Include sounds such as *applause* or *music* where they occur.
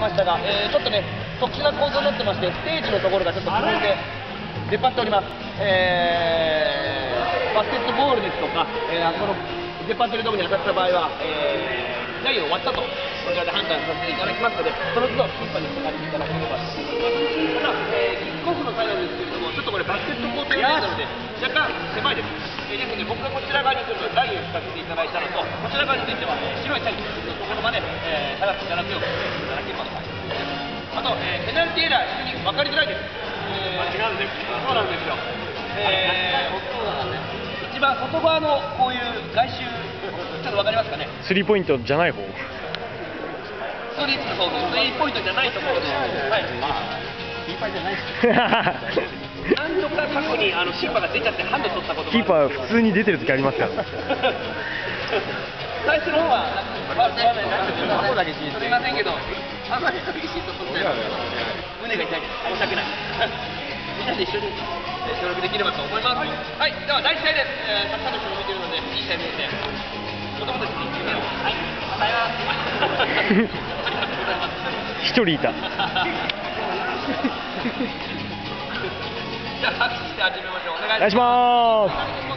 ましたが、えーちょっとね、特殊な構造になってまして、ステージのところがちょっとくぼんで出っ張っております。えーバスケットボールですとか、えーこの出っ張ってるところに当たった場合は、えー試合終わったと、こちらで判断させていただきますので、その都度審判にかかっていただければと思います。ただ、えーキックオフの際なんですけれども、ちょっとこれバスケットコート用なので、若干狭いです。えーですので、僕がこちら側にちょっとラインを引かせていただいたのと、こちら側については、えー白いチャリのところまで、えー下がっていただくようにしていただけます。あと、えーペナルティーエラー、非常に分かりづらいです。えー違うんですそうなんですよ。えー一番外側のこういう外周、ちょっと分かりますかね？スリーポイントじゃない方スリーそうスリーポイントじゃないところで、はい。キーパーじゃないし何度か過去にあの審判が出ちゃってハンド取ったことキーパー普通に出てる時ありますから *laughs* 最初の方はなんかファウル場面になっててそこだけすみませんけどあんまり先にシート取って胸が痛いです申し訳ないみんなで一緒にえー協力できればと思いますはい、では第一試合です、えー、たくさんの人が見てるのでいい試合見れて子供た。ちに夢をはいありがとうございます一人いたじゃあ拍手して始めましょう。お願いします